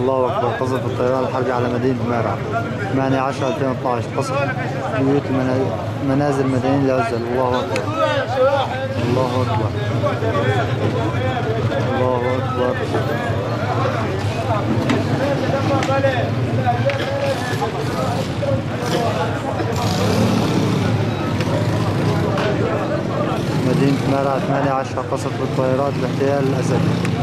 الله أكبر. قصف الطيران الحربي على مدينة مارع 8 10 2012 قصف بيوت منازل المدنيين العزل الله أكبر. الله أكبر. الله أكبر. مدينة مارع 8 10 قصف بالطائرات الاحتلال الأسدي